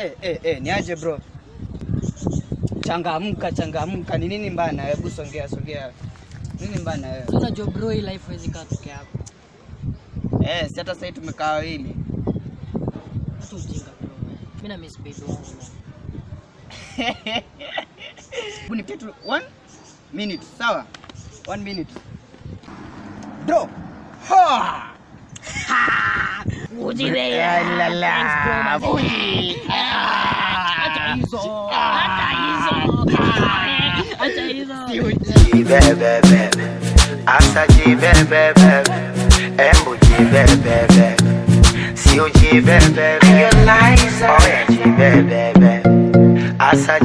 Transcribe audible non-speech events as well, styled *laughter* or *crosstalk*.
Eh, eh, eh, niaje bro? Changamka, changamka. Ni nini mbana? Hebu songea, songea. Nini mbana wewe? Unajua bro, hii life haiwezi kaa peke yako. Eh, si hata sasa tumekaa wawili. Mtu ujinga bro. Mimi na miss baby wangu. *laughs* Hebu tu one minute, sawa? One minute. Bro. Ha! Ujibe. Ya la la. Thanks bro, Jibebebebe, asa jibebebebe, embu jibebebebe, siu jibebebebe, oya jibebebebe, asa.